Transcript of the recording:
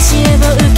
教えを受け